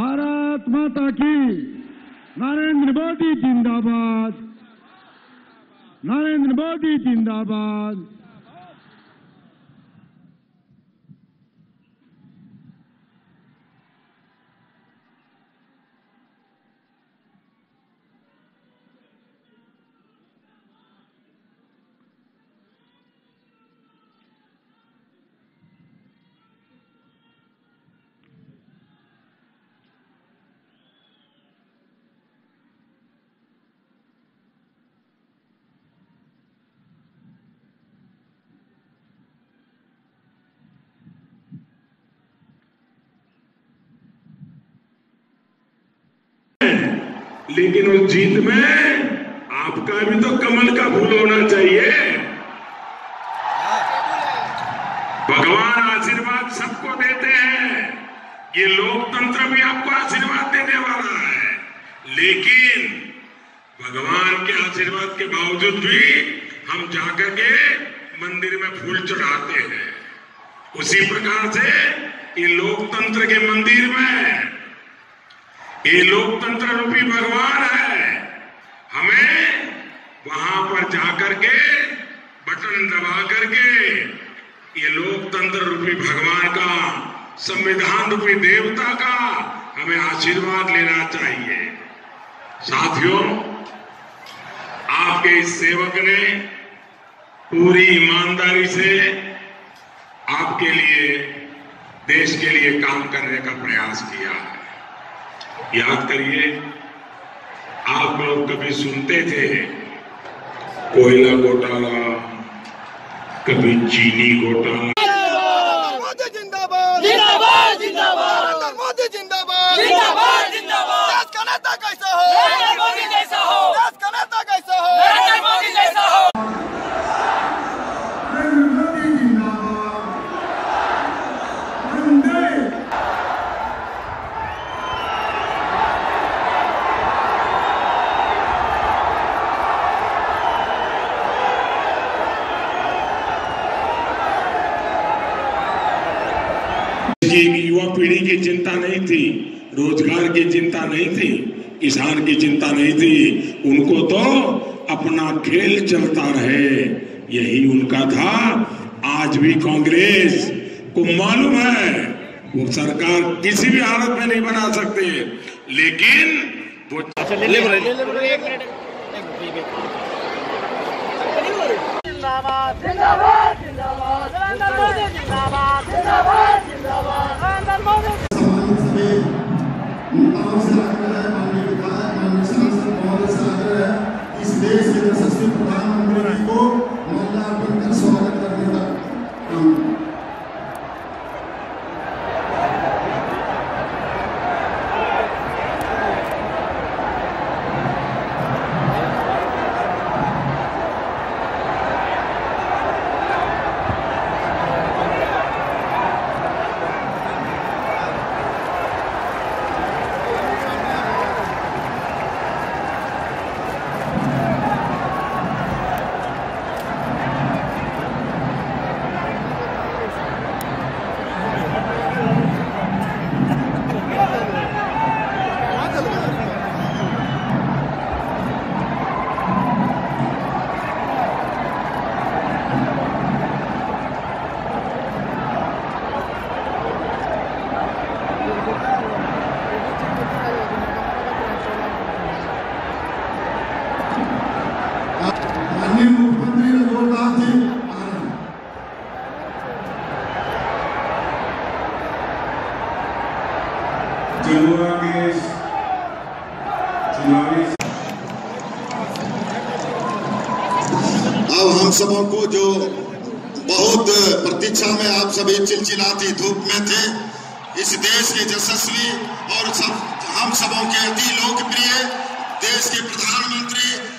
भारत माता की। नरेंद्र मोदी जिंदाबाद। नरेंद्र मोदी जिंदाबाद। लेकिन उस जीत में आपका भी तो कमल का फूल होना चाहिए। भगवान आशीर्वाद सबको देते हैं। ये लोकतंत्र भी आपको आशीर्वाद देने वाला है। लेकिन भगवान के आशीर्वाद के बावजूद भी हम जाकर के मंदिर में फूल चढ़ाते हैं। उसी प्रकार से ये लोकतंत्र के मंदिर में ये लोकतंत्र रूपी भगवान है। हमें वहाँ पर जाकर के बटन दबा करके ये लोकतंत्र रूपी भगवान का, संविधान रूपी देवता का हमें आशीर्वाद लेना चाहिए। साथियों, आपके इस सेवक ने पूरी ईमानदारी से आपके लिए, देश के लिए काम करने का प्रयास किया है। याद करिए आप लोग कभी सुनते थे कोयला घोटाला कभी चीनी घोटाला? मोदी जिंदाबाद। जिंदाबाद जिंदाबाद। जिंदाबाद। की युवा पीढ़ी की चिंता नहीं थी, रोज़गार की चिंता नहीं थी, किसान की चिंता नहीं थी, उनको तो अपना खेल चलता रहे, यही उनका था। आज भी कांग्रेस, को मालूम है, वो सरकार किसी भी हालत में नहीं बना सकते लेकिन वो जिंदाबाद। जिंदाबाद। जिंदाबाद। जिंदाबाद नरेंद्र मोदी इस देश के यशस्वी प्रधानमंत्री को माल्यार्पण कर स्वागत करने का काम माननीय मुख्यमंत्री ने जोरदार थी के चुनावी अब हम सबों को जो बहुत प्रतीक्षा में आप सभी चिलचिलाती धूप में थे, इस देश के यशस्वी और सब हम सबों के अति लोकप्रिय देश के प्रधानमंत्री